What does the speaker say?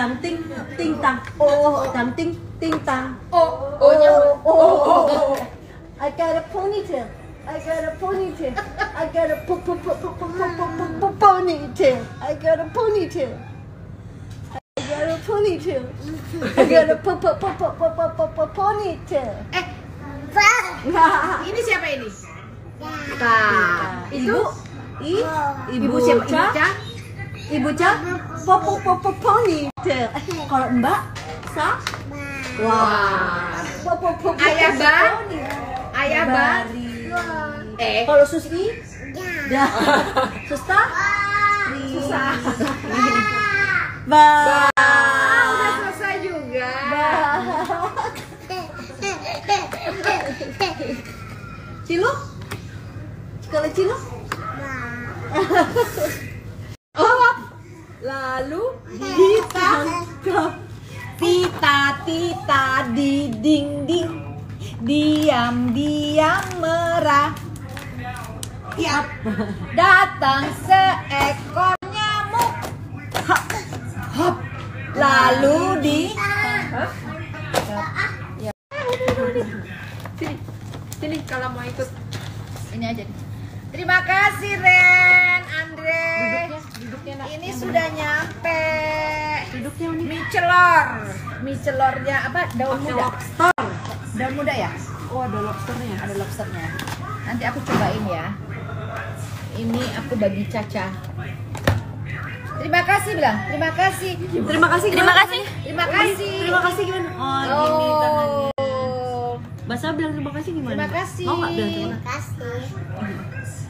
tam ting ting tang. Oh, tam ting ting tang. Oh, Oh, oh, oh. I got a ponytail. I got a ponytail. I got a po po po po po po po po po ponytail. I got a ponytail. I got a ponytail. I got a po po po po po po po po ponytail. Eh, ini siapa ini? Kita. Itu Ibu, i, ibu siapa? Ibu Ca? Ibu Ca, po po po po ponytail. Kalau Mbak, sa, wah, po po po po Ayah Ba? Ayah Ba? Bari. Eh, Kalau Susi? Ya. Susta? susah. Ba. Ah, udah selesai juga. Ba. Ciluk? Kalau ciluk? Lalu ditangkap. Tita tita di ding ding. Diam diam merah. Yap. Datang seekor nyamuk. Hap. Hap. Lalu di Sini, sini kalau mau ikut. Ini aja. nih. Terima kasih Ren, Andre. Sudah nyampe. duduknya unik. Mie celor. Mie celornya apa? Daun Pakai muda. lobster. Daun muda ya? Oh, ada lobsternya. Ada lobsternya. Nanti aku cobain ya. Ini aku bagi Caca. Terima kasih bilang. Terima kasih. Terima kasih. Terima kasih. Terima kasih. Terima kasih gimana? Oh, gini tangannya. Oh. Bahasa bilang terima kasih gimana? Terima kasih. Mau nggak bilang terima kasih.